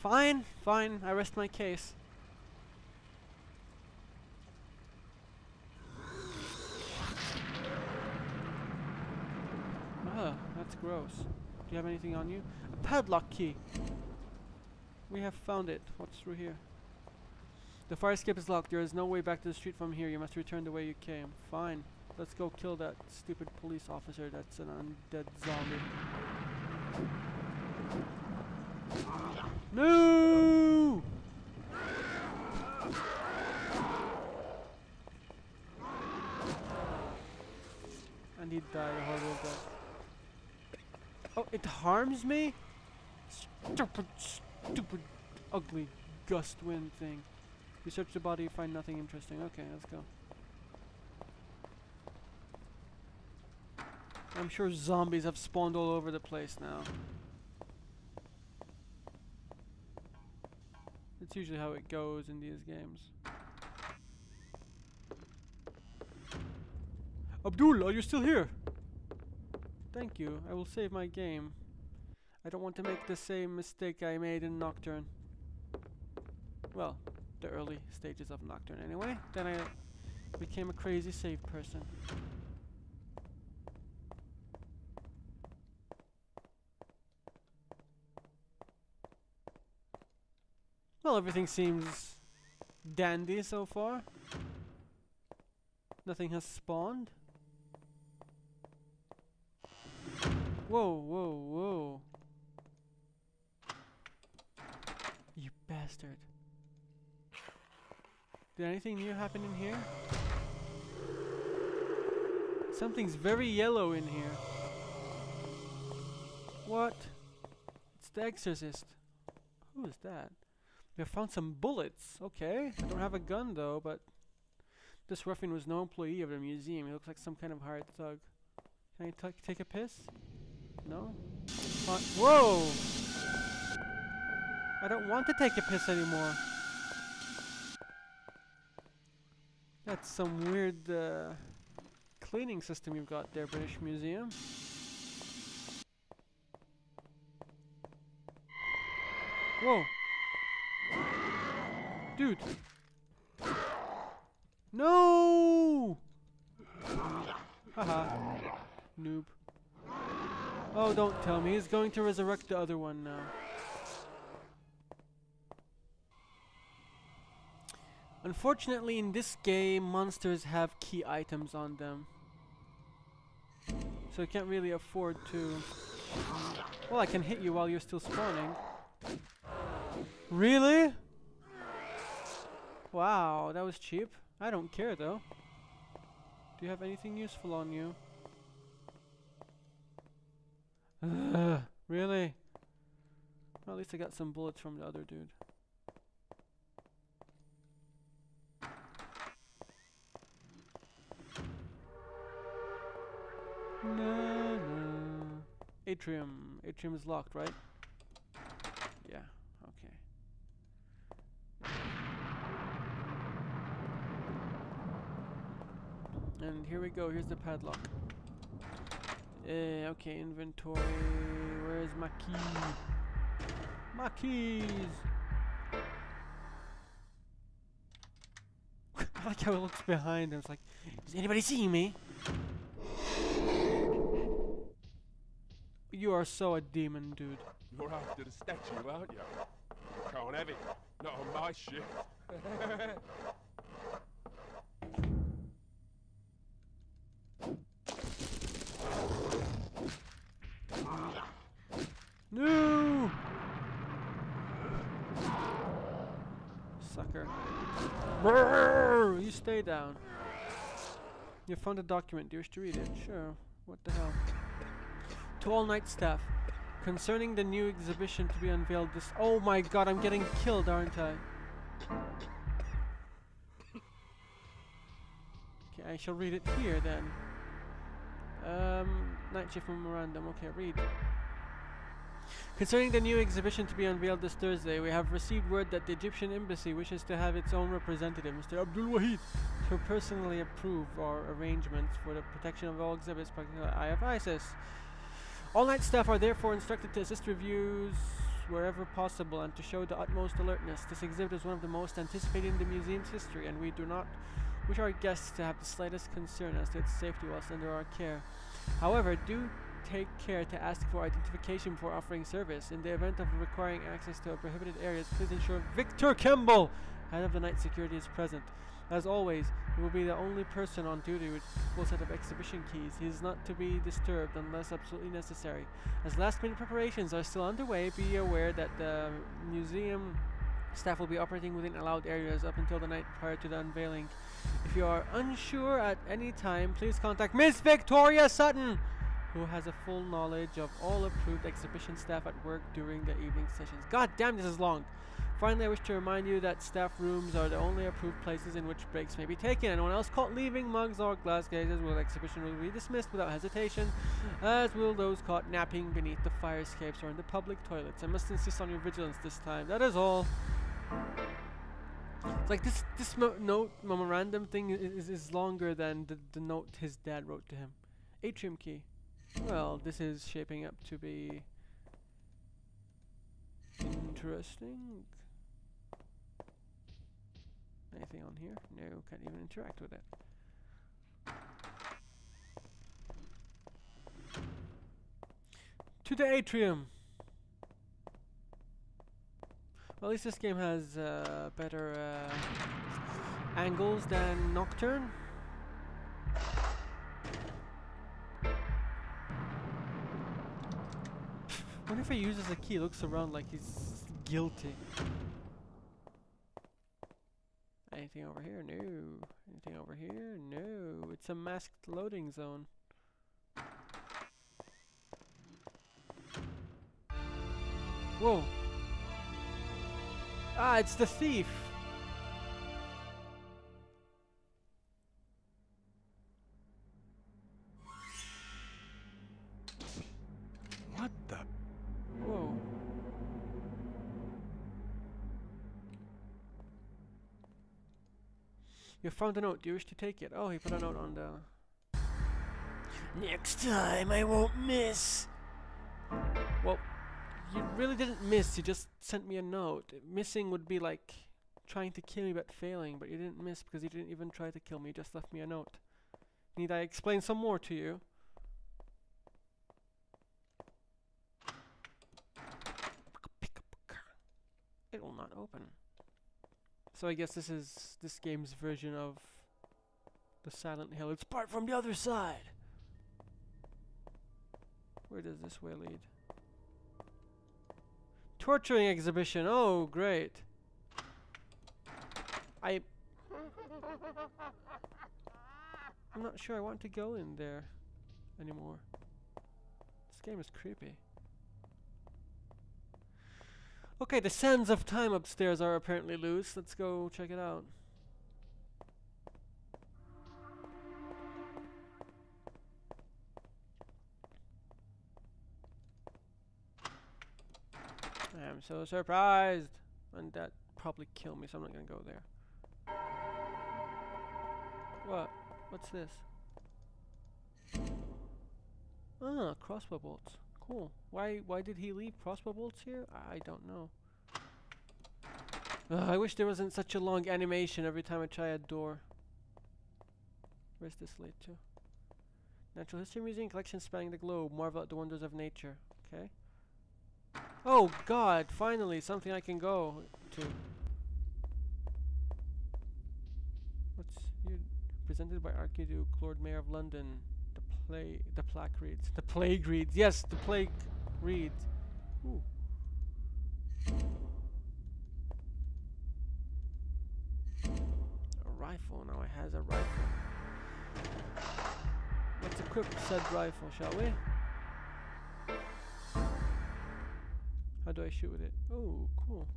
Fine, fine, I rest my case. Ah, that's gross. Do you have anything on you? A padlock key! We have found it. What's through here? The fire escape is locked. There is no way back to the street from here. You must return the way you came. Fine. Let's go kill that stupid police officer that's an undead zombie. No! And he died a horrible death. Oh, it harms me? Stupid, stupid, ugly gust wind thing. You search the body, find nothing interesting. Okay, let's go. I'm sure zombies have spawned all over the place now. It's usually how it goes in these games. Abdul, are you still here? Thank you. I will save my game. I don't want to make the same mistake I made in Nocturne. Well, the early stages of Nocturne anyway. Then I became a crazy save person. Well, everything seems dandy so far. Nothing has spawned. Whoa, whoa, whoa. You bastard. Did anything new happen in here? Something's very yellow in here. What? It's the exorcist. Who is that? We found some bullets. Okay. I don't have a gun though, but this ruffian was no employee of the museum. He looks like some kind of hired thug. Can I take a piss? No? Uh, whoa! I don't want to take a piss anymore. That's some weird uh, cleaning system you've got there, British Museum. Whoa! Dude! No! Haha. Noob. Oh, don't tell me. He's going to resurrect the other one now. Unfortunately, in this game, monsters have key items on them. So I can't really afford to... Well, I can hit you while you're still spawning. Really? Wow, that was cheap. I don't care though. Do you have anything useful on you? Ugh, really? Well, at least I got some bullets from the other dude. No, no. Atrium. Atrium is locked, right? Yeah, okay. And here we go, here's the padlock. Uh, okay, inventory. Where's my key? My keys! I like how it looks behind him. It's like, is anybody seeing me? You are so a demon, dude. You're after the statue, aren't you? You can't have it. Not on my ship. No! Sucker. Brrr! You stay down. You found a document. Do you wish to read it? Sure. What the hell? To all night staff. Concerning the new exhibition to be unveiled this- Oh my god, I'm getting killed, aren't I? Okay, I shall read it here then. Um, night shift memorandum. Okay, read. Concerning the new exhibition to be unveiled this Thursday, we have received word that the Egyptian embassy wishes to have its own representative, Mr. Abdul Wahid, to personally approve our arrangements for the protection of all exhibits practicing the Eye of Isis. All night staff are therefore instructed to assist reviews wherever possible and to show the utmost alertness. This exhibit is one of the most anticipated in the museum's history, and we do not wish our guests to have the slightest concern as to its safety whilst under our care. However, do take care to ask for identification before offering service. In the event of requiring access to prohibited areas, please ensure Victor Kemble, head of the night security, is present. As always, he will be the only person on duty with full set of exhibition keys. He is not to be disturbed unless absolutely necessary. As last minute preparations are still underway, be aware that the museum staff will be operating within allowed areas up until the night prior to the unveiling. If you are unsure at any time, please contact Miss Victoria Sutton, who has a full knowledge of all approved exhibition staff at work during the evening sessions. God damn, this is long. Finally, I wish to remind you that staff rooms are the only approved places in which breaks may be taken. Anyone else caught leaving mugs or glass cases will exhibition will be dismissed without hesitation, as will those caught napping beneath the fire escapes or in the public toilets. I must insist on your vigilance this time. That is all. It's like this this mo note memorandum thing is, is longer than the, the note his dad wrote to him. Atrium key. Well, this is shaping up to be interesting. Anything on here? No, can't even interact with it. To the atrium! Well, at least this game has uh, better uh, angles than Nocturne. What if he uses a key, looks around like he's guilty? Anything over here? No. Anything over here? No. It's a masked loading zone. Whoa. Ah, it's the thief. You found a note. Do you wish to take it? Oh, he put a note on the. Next time, I won't miss. Well, you really didn't miss. You just sent me a note. Missing would be like trying to kill me but failing, but you didn't miss because you didn't even try to kill me. You just left me a note. Need I explain some more to you? It will not open. So I guess this is this game's version of the Silent Hill. It's part from the other side. Where does this way lead? Torturing exhibition. Oh, great. I I'm not sure I want to go in there anymore. This game is creepy. Okay, the sands of time upstairs are apparently loose. Let's go check it out. I am so surprised. And that probably kill me, so I'm not gonna go there. What? What's this? Ah, crossbow bolts. Cool. Why why did he leave crossbow bolts here? I don't know. Ugh, I wish there wasn't such a long animation every time I try a door. Where's this lead to? Natural History Museum collection spanning the globe. Marvel at the wonders of nature. Okay. Oh God! Finally, something I can go to. What's you presented by Archduke Lord Mayor of London? The play, the plaque reads. The plague reads. Yes, the plague reads. Ooh. A rifle. Now it has a rifle. Let's equip said rifle, shall we? How do I shoot with it? Oh, cool.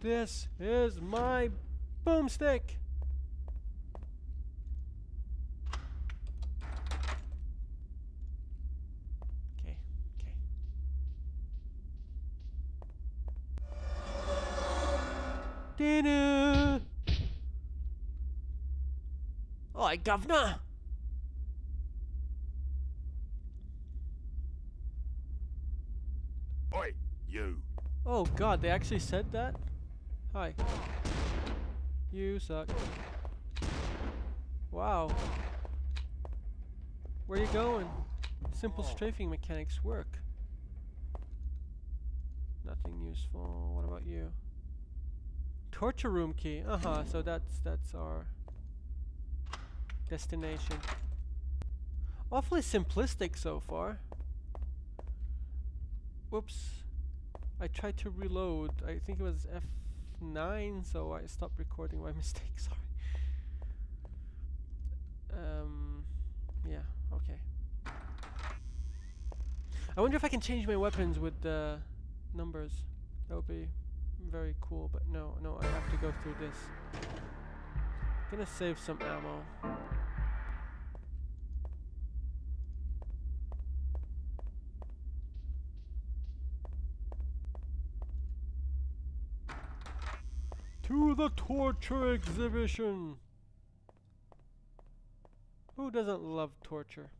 This is my boomstick. Dinner. Oi, governor. Oi, you. Oh god, they actually said that? Hi. You suck. Wow. Where you going? Simple oh. strafing mechanics work. Nothing useful. What about you? Torture room key. Uh-huh, so that's that's our destination. Awfully simplistic so far. Whoops. I tried to reload. I think it was F9, so I stopped recording my mistake. Sorry. Um, yeah, okay. I wonder if I can change my weapons with the numbers. That would be very cool, but no, no, I have to go through this. Gonna save some ammo. To the torture exhibition! Who doesn't love torture?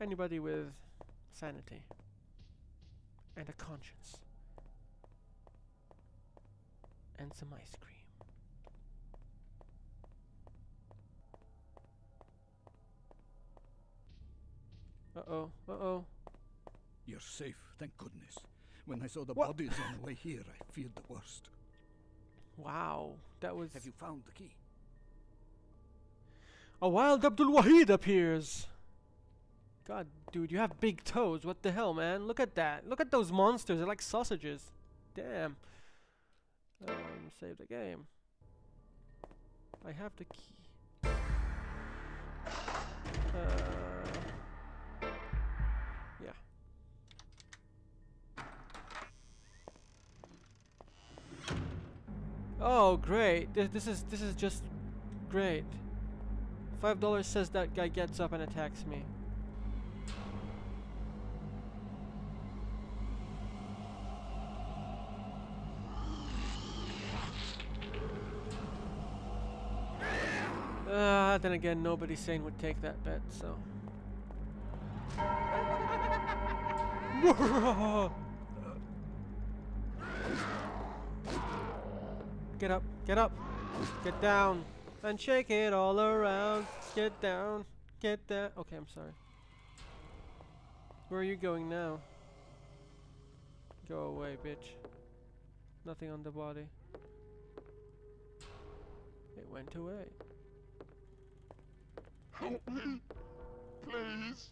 Anybody with sanity and a conscience and some ice cream. Uh-oh, uh-oh. You're safe, thank goodness. When I saw the What? bodies on the way here, I feared the worst. Wow, that was... Have you found the key? A wild Abdul Wahid appears! God, dude, you have big toes. What the hell, man? Look at that. Look at those monsters. They're like sausages. Damn. Um, save the game. I have the key. Uh, yeah. Oh, great. This, this is this is just great. Five dollars says that guy gets up and attacks me. Uh, then again, nobody sane would take that bet, so. Get up, get up, get down, and shake it all around. Get down, get down. Okay, I'm sorry. Where are you going now? Go away, bitch. Nothing on the body. It went away. Help me! Please!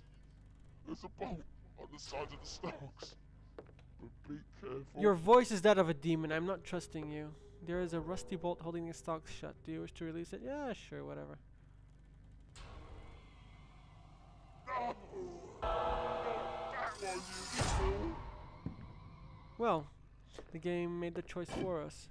There's a bolt on the side of the stocks. But be careful. Your voice is that of a demon. I'm not trusting you. There is a rusty bolt holding the stocks shut. Do you wish to release it? Yeah, sure, whatever. No! That one, you fool! Well, the game made the choice for us.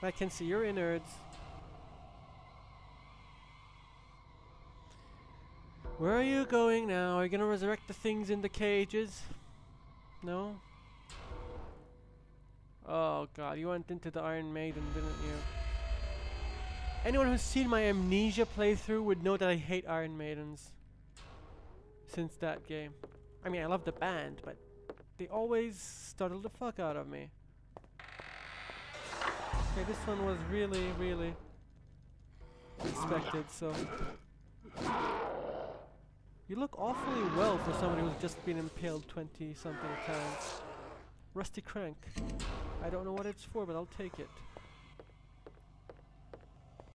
I can see your innards. Where are you going now? Are you gonna resurrect the things in the cages? No? Oh god, you went into the Iron Maiden, didn't you? Anyone who's seen my Amnesia playthrough would know that I hate Iron Maidens. Since that game. I mean, I love the band, but they always startle the fuck out of me. Okay, this one was really, really expected, so... You look awfully well for somebody who's just been impaled 20 something times. Rusty crank. I don't know what it's for, but I'll take it.